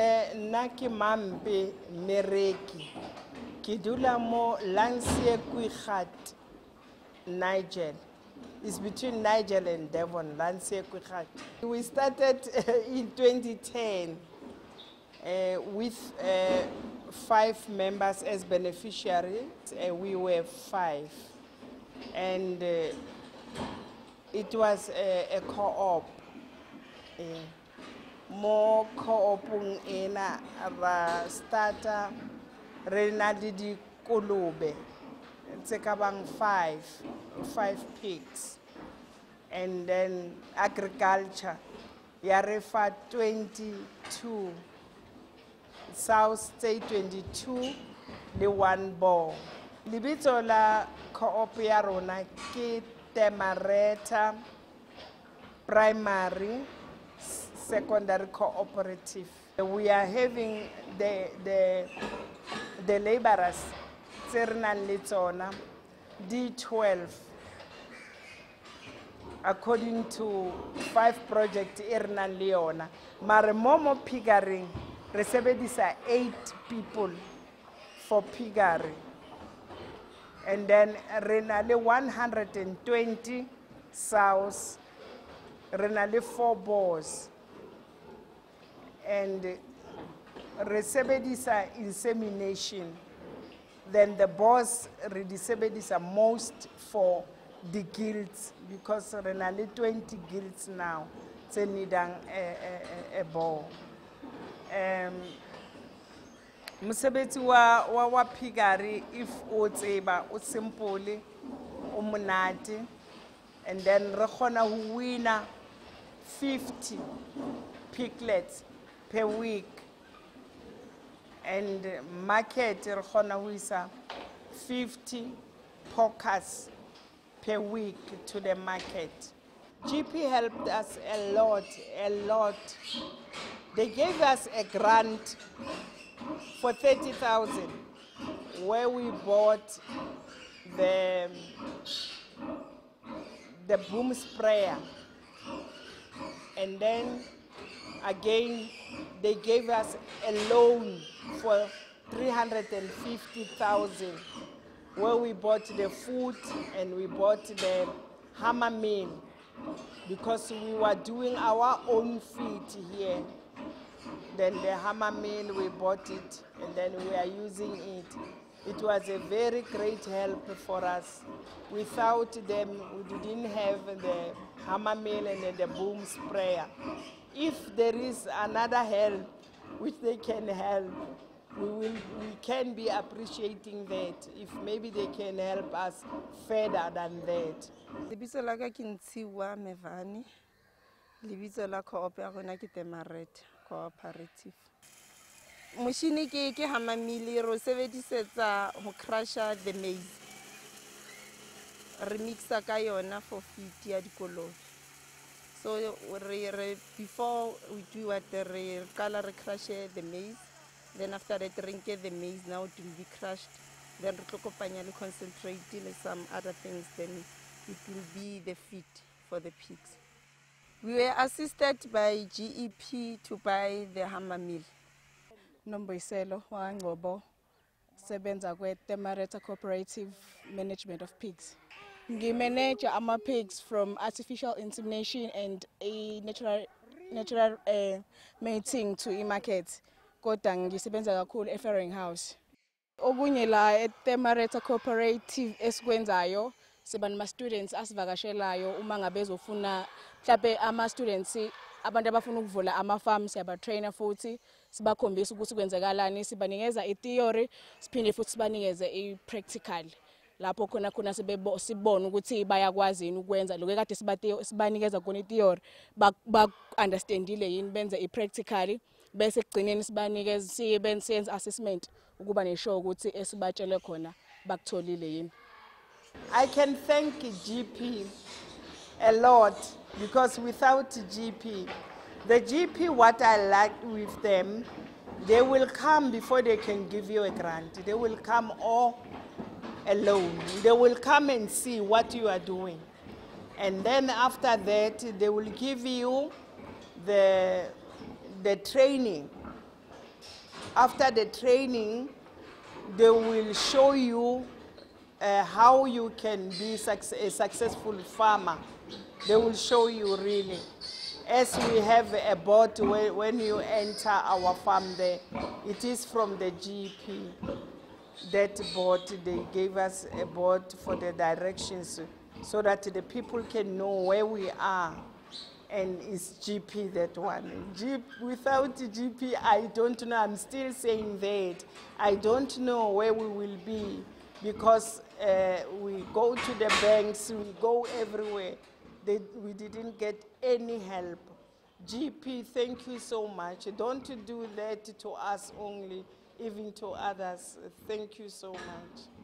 Eh, nna ke mampe mereki. Ke dula mo lansie kwigat Nigel. It's between Nigel and Devon lansie kwigat we started in 2010 uh, with uh, five members as beneficiaries uh, we were five. And it was a, a co-op mo co-opong ena ra starta re na le dikolobe tse ka bang five five pigs and then agriculture ya re fa 22 south tse 22 le one ball. Lebitso la co-op ya rona ke Temaretha primary secondary cooperative. We are having the, the, the laborers, Tsirnan Litsona, D12, according to five projects Irnan Leona. Mare momo pigaring, resebedisa eight people for pigaring. And then renale 120 sows, renale four balls and re sebedisa insemination then the boss re di sebedisa most for the gilts because re na le 20 gilts now tse needang a, a, a ball. Um mosebetsi wa wa wa pigari if o o simple o monate and then re kgona ho wina 50 piglets per week. And uh, market re kgona ho isa 50 porkers per week to the market. Gp helped us a lot a lot. They gave us a grant for 30000 where we bought the the boom sprayer. And then again they gave us a loan for 350,000 where we bought the food and we bought the hammer mill because we were doing our own feed here. Then the hammer mill, we bought it and then we are using it. It was a very great help for us. Without them, we didn't have the hammer mill and the boom sprayer. If there is another help which they can help, we, will, we can be appreciating that. If maybe they can help us further than that. lebitso la ka ke ntshiwa mevane lebitso la co-op ya rona ke temaret cooperative mošhini ke ke hamamile re o sebedisetsa ho crusha the maize re mixa ka yona for feed ya dikolobe so re, re, before we do what re kala re crushe the maize then after that nke the maize now it will be crushed. Then re tlo kopanya concentrate le some other things then it will be the feed for the pigs. We were assisted by GEP to buy the hammer mill. Nombuyiselo Wangcobo sebenza kwe-Temaretha Cooperative Management of Pigs. Ngimanage ama-pigs from artificial insemination and a natural natural uh, mating to i-market. Kodwa ngisebenza kakhulu e-Farring House. Okunye la e-Temareta Cooperative esikwenzayo siba nama-students asivakashelayo uma ngabe ezofuna mhlawumbe ama-students abantu abafuna ukuvula ama-farm siyabatraina futhi sibakhombisa ukuthi kwenzekalani sibanikeza i-theory siphinde futhi sibanikeze i-practical lapho khona khona ukuthi bayakwazi ukwenza. Lokho kade sibanikeza baku-understandile yini benze bese siyenze assessment ukuba ukuthi esibatshele khona bakutholile yini. I can thank GP a lot because without GP, the GP, what I like with them, they will come before they can give you a grant. They will come all alone. They will come and see what you are doing. And then after that, they will give you the, the training after the training, they will show you uh, how you can be a successful farmer. They will show you really. As we have a when, when you enter our farm there, it is from the GP. That board, they gave us a board for the directions so that the people can know where we are. And it's GP that one. G, without GP, I don't know. I'm still saying that. I don't know where we will be because uh, we go to the banks, we go everywhere. They, we didn't get any help. GP, thank you so much. Don't do that to us only, even to others. Thank you so much.